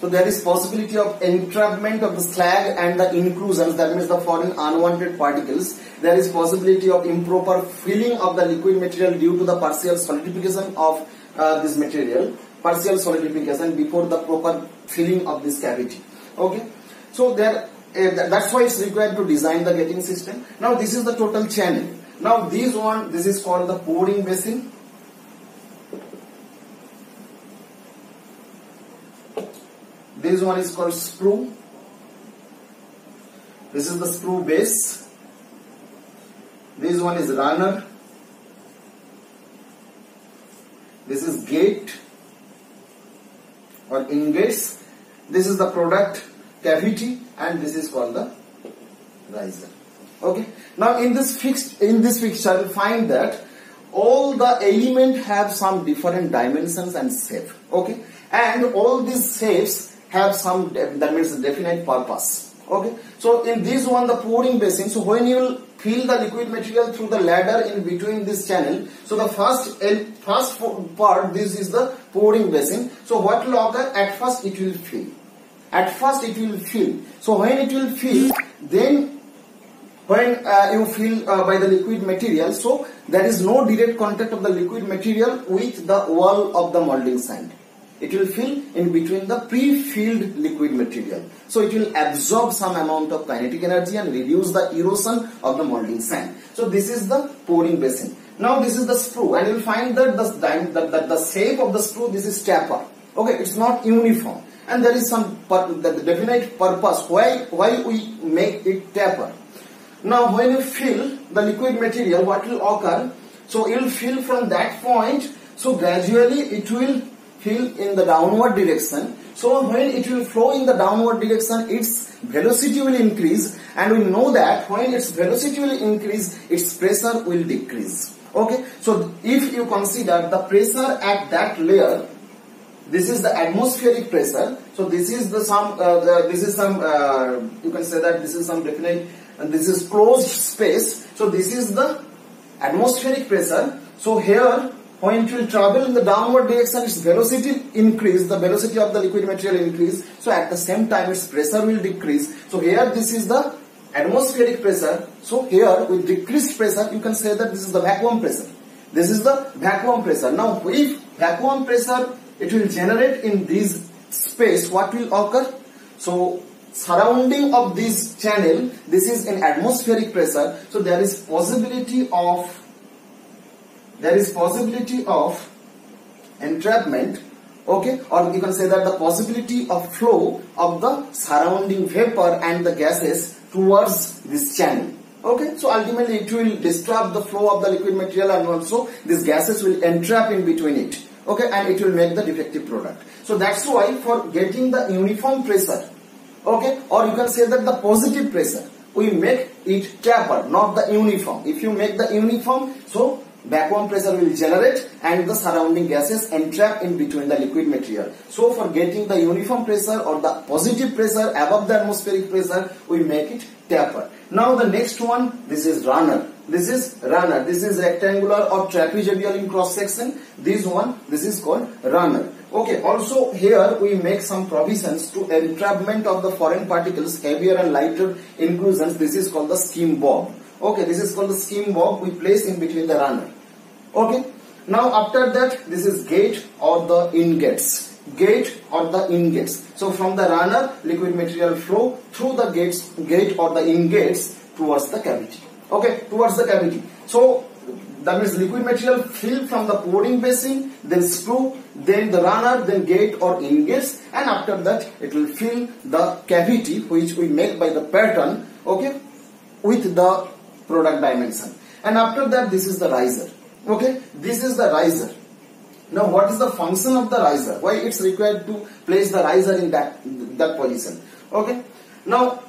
So there is possibility of entrapment of the slag and the inclusions, that means the foreign unwanted particles. There is possibility of improper filling of the liquid material due to the partial solidification of uh, this material, partial solidification before the proper filling of this cavity. Okay. So there, uh, that's why it's required to design the gating system. Now this is the total channel. Now this one, this is called the pouring basin This one is called sprue. This is the sprue base. This one is runner. This is gate or ingates. This is the product cavity and this is called the riser. Okay. Now in this fixed in this fixture you find that all the element have some different dimensions and shape. Okay. And all these shapes have some that means definite purpose. Okay? So in this one the pouring basin so when you will fill the liquid material through the ladle in between this channel so the first first part this is the pouring basin. So what will occur at first it will fill. At first it will fill. So when it will fill then when uh, you fill uh, by the liquid material so there is no direct contact of the liquid material with the wall of the molding sand it will fill in between the pre-filled liquid material. So it will absorb some amount of kinetic energy and reduce the erosion of the molding sand. So this is the pouring basin. Now this is the sprue and you will find that the, the shape of the sprue this is taper. Okay, it's not uniform and there is some the definite purpose why, why we make it taper. Now when you fill the liquid material what will occur? So you will fill from that point so gradually it will fill in the downward direction. So when it will flow in the downward direction, its velocity will increase and we know that when its velocity will increase, its pressure will decrease. Okay, so if you consider the pressure at that layer, this is the atmospheric pressure. So this is the some, uh, the, this is some, uh, you can say that this is some definite, and this is closed space. So this is the atmospheric pressure. So here when it will travel in the downward direction, its velocity increase, the velocity of the liquid material increase. So at the same time, its pressure will decrease. So here this is the atmospheric pressure. So here with decreased pressure, you can say that this is the vacuum pressure. This is the vacuum pressure. Now if vacuum pressure, it will generate in this space, what will occur? So surrounding of this channel, this is an atmospheric pressure. So there is possibility of there is possibility of entrapment okay? Or you can say that the possibility of flow of the surrounding vapor and the gases towards this channel okay? So ultimately it will disturb the flow of the liquid material and also these gases will entrap in between it okay? And it will make the defective product. So that's why for getting the uniform pressure okay? Or you can say that the positive pressure we make it taper not the uniform. If you make the uniform so vacuum pressure will generate and the surrounding gases entrap in between the liquid material. So for getting the uniform pressure or the positive pressure above the atmospheric pressure, we make it taper. Now the next one, this is runner. This is runner. This is rectangular or trapezoidal in cross section. This one, this is called runner. Okay, also here we make some provisions to entrapment of the foreign particles, heavier and lighter inclusions. This is called the skim bob. Okay, this is called the skim bob we place in between the runner. Okay, now after that this is gate or the ingates. Gate or the ingates. So from the runner, liquid material flow through the gates, gate or the ingates towards the cavity. Okay, towards the cavity. So that means liquid material fill from the pouring basin, then sprue then the runner, then gate or ingates, and after that it will fill the cavity which we make by the pattern, okay, with the product dimension. And after that, this is the riser. Okay, this is the riser. Now, what is the function of the riser? Why it's required to place the riser in that that position? Okay. Now,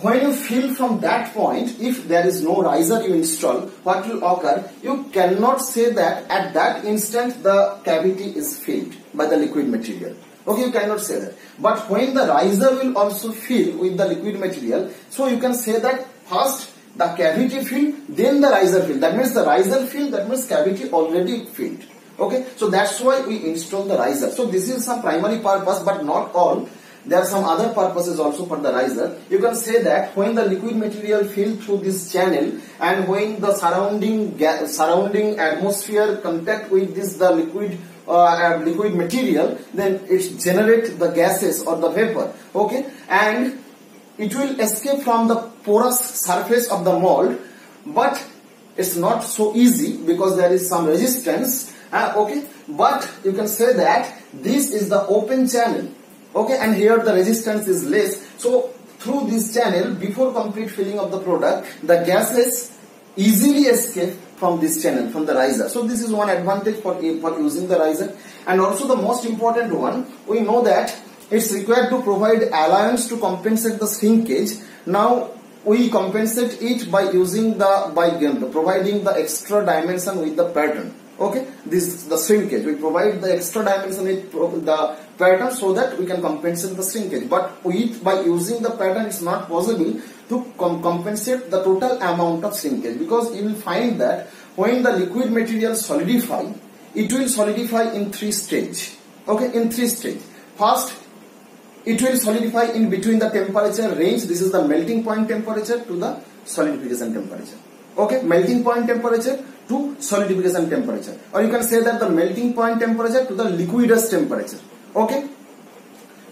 when you fill from that point, if there is no riser you install, what will occur? You cannot say that at that instant the cavity is filled by the liquid material. Okay, you cannot say that. But when the riser will also fill with the liquid material, so you can say that first the cavity filled, then the riser filled. That means the riser filled, that means cavity already filled. Okay, so that's why we install the riser. So this is some primary purpose, but not all. there are some other purposes also for the riser. You can say that when the liquid material fill through this channel and when the surrounding surrounding atmosphere contact with this the liquid uh, liquid material, then it generate the gases or the vapor. Okay, and it will escape from the porous surface of the mold, but it's not so easy because there is some resistance. Uh, okay, but you can say that this is the open channel okay? And here the resistance is less. So through this channel before complete filling of the product the gases easily escape from this channel from the riser. So this is one advantage for, for using the riser. And also the most important one we know that it's required to provide allowance to compensate the shrinkage. Now we compensate it by using the by providing the extra dimension with the pattern. Okay? This the shrinkage. We provide the extra dimension with the pattern so that we can compensate the shrinkage. But with by using the pattern it's not possible to com compensate the total amount of shrinkage. Because you will find that when the liquid material solidify it will solidify in three stage. Okay? In three stage. First it will solidify in between the temperature range this is the melting point temperature to the solidification temperature okay melting point temperature to solidification temperature or you can say that the melting point temperature to the liquidus temperature okay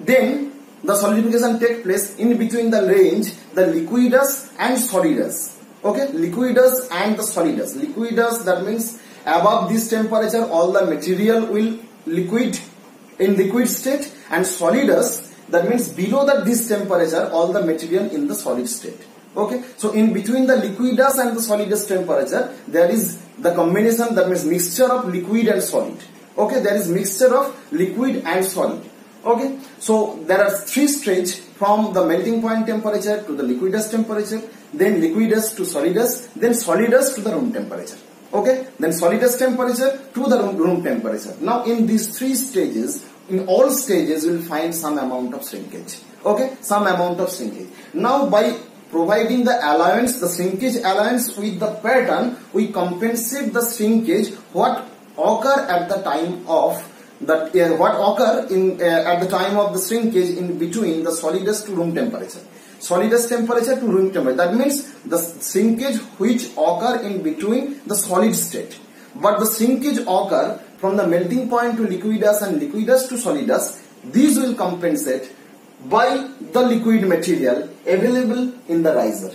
then the solidification take place in between the range the liquidus and solidus okay liquidus and the solidus liquidus that means above this temperature all the material will liquid in liquid state and solidus that means below that this temperature all the material in the solid state. Okay? So in between the liquidus and the solidus temperature there is the combination that means mixture of liquid and solid. Okay? There is mixture of liquid and solid. Okay? So there are three stages from the melting point temperature to the liquidus temperature then liquidus to solidus then solidus to the room temperature. Okay? Then solidus temperature to the room, room temperature. Now in these three stages in all stages you will find some amount of shrinkage okay some amount of shrinkage now by providing the allowance, the shrinkage allowance with the pattern, we compensate the shrinkage what occur at the time of that uh, what occur in uh, at the time of the shrinkage in between the solidus to room temperature. Solidus temperature to room temperature. That means the shrinkage which occur in between the solid state. But the shrinkage occur from the melting point to liquidus and liquidus to solidus. These will compensate by the liquid material available in the riser.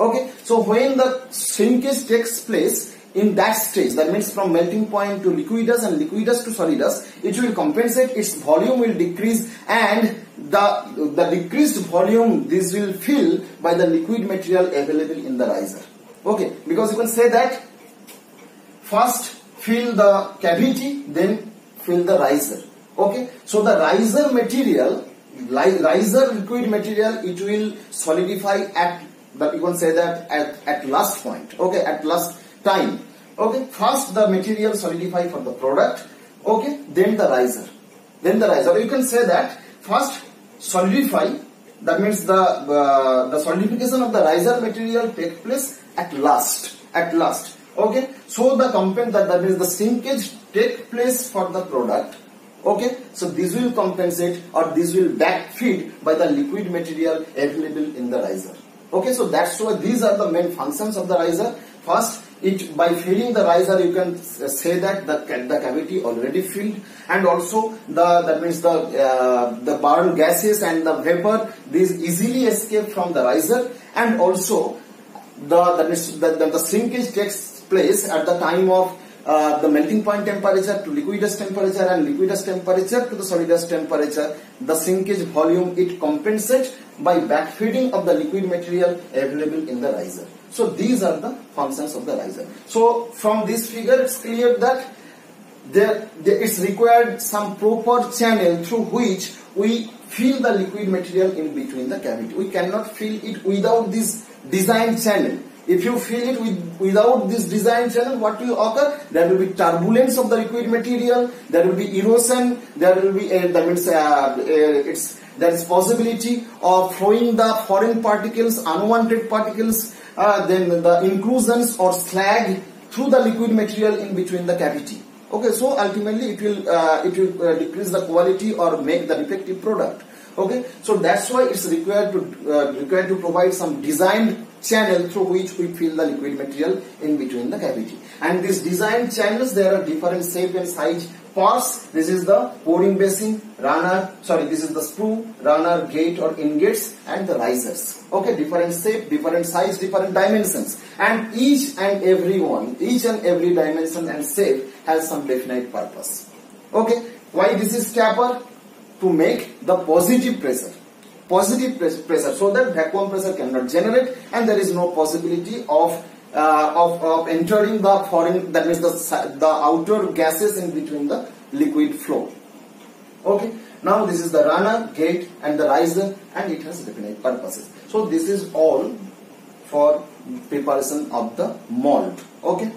Okay, so when the shrinkage takes place in that stage, that means from melting point to liquidus and liquidus to solidus, it will compensate, its volume will decrease and the, the decreased volume, this will fill by the liquid material available in the riser. Okay, because you can say that first fill the cavity, then fill the riser. Okay, so the riser material riser liquid material it will solidify at but you can say that at, at last point okay? At last time okay? First the material solidify for the product okay? Then the riser. Then the riser. You can say that first solidify that means the uh, the solidification of the riser material take place at last at last okay? So the component that, that means the sinkage take place for the product. Okay? So this will compensate or this will backfeed by the liquid material available in the riser. Okay? So that's why these are the main functions of the riser. First it by filling the riser you can say that the, the cavity already filled. And also the that means the uh, the burn gases and the vapor these easily escape from the riser. And also the that means the, the, the shrinkage takes place at the time of uh, the melting point temperature to liquidus temperature and liquidus temperature to the solidus temperature, the shrinkage volume it compensates by backfeeding of the liquid material available in the riser. So these are the functions of the riser. So from this figure it's clear that there, there is required some proper channel through which we fill the liquid material in between the cavity. We cannot fill it without this design channel. If you fill it with without this design channel, what will occur? There will be turbulence of the liquid material. There will be erosion. There will be uh, that means uh, uh, it's there is possibility of throwing the foreign particles, unwanted particles, uh, then the inclusions or slag through the liquid material in between the cavity. Okay, so ultimately it will uh, it will uh, decrease the quality or make the defective product. Okay, so that's why it's required to uh, required to provide some designed channel through which we fill the liquid material in between the cavity. And these designed channels, there are different shape and size parts. This is the pouring basin, runner, sorry, this is the sprue, runner, gate or ingates and the risers. Okay, different shape, different size, different dimensions. And each and every one, each and every dimension and shape has some definite purpose. Okay, why this is taper? To make the positive pressure positive pressure. So that vacuum pressure cannot generate and there is no possibility of uh, of, of entering the foreign that means the the outer gases in between the liquid flow. Okay. Now this is the runner gate and the riser and it has definite purposes. So this is all for preparation of the mold. Okay